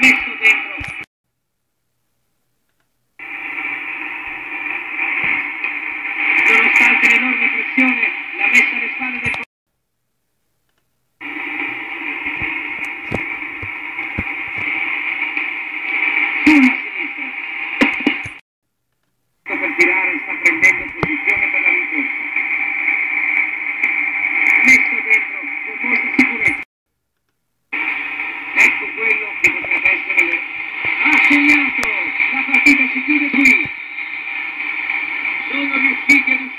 messo dentro. Nonostante l'enorme pressione, la messa alle spalle del Sulla sinistra. Per tirare, sta prendendo posizione per la rincorsa. Messo dentro con molta sicurezza. Ecco segnato, la partita si chiude qui. Sono riusciti a